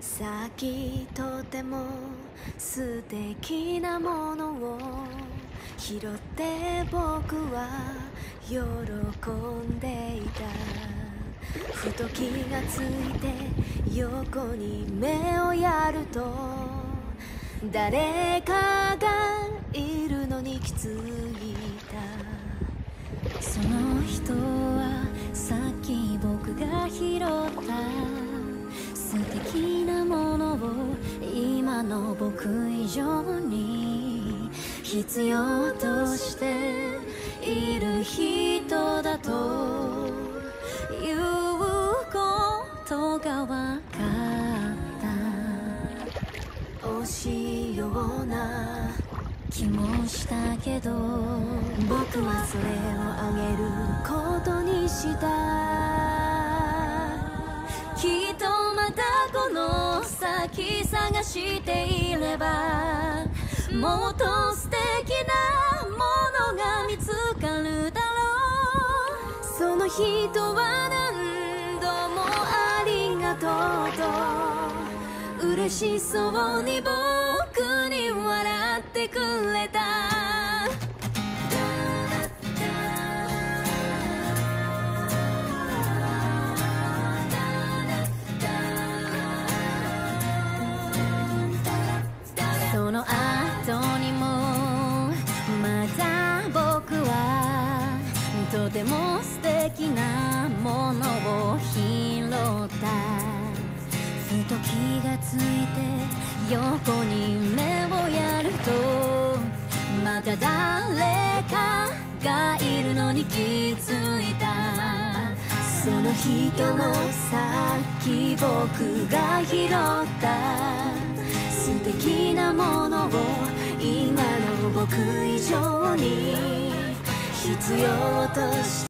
さっきとても素敵なものを拾って僕は喜んでいた。ふと気がついて横に目をやると誰かがの僕以上に必要としている人だということが分かった惜しいような気もしたけど僕はそれをあげることにした先探していればもっと素敵なものが見つかるだろう。その人は何度もありがとうと嬉しそうに僕に笑ってくれた。とても素敵なものを拾ったふと気がついて横に目をやるとまた誰かがいるのに気づいた。その人もさっき僕が拾った。素敵なものを今の僕以上に。必要として